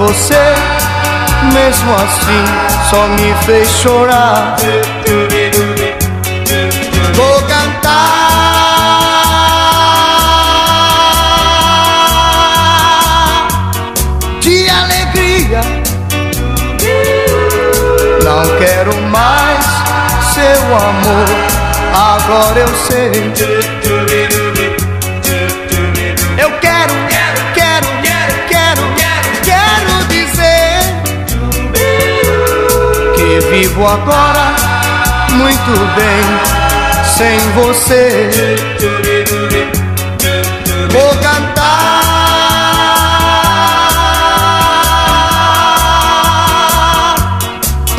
você, mesmo assim, só me fez chorar. Vou cantar de alegria. Não quero mais seu amor, agora eu sei. Vivo agora muito bem sem você. Vou cantar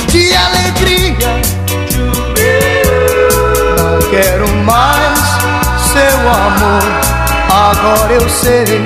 de alegria. Não quero mais seu amor, agora eu sei.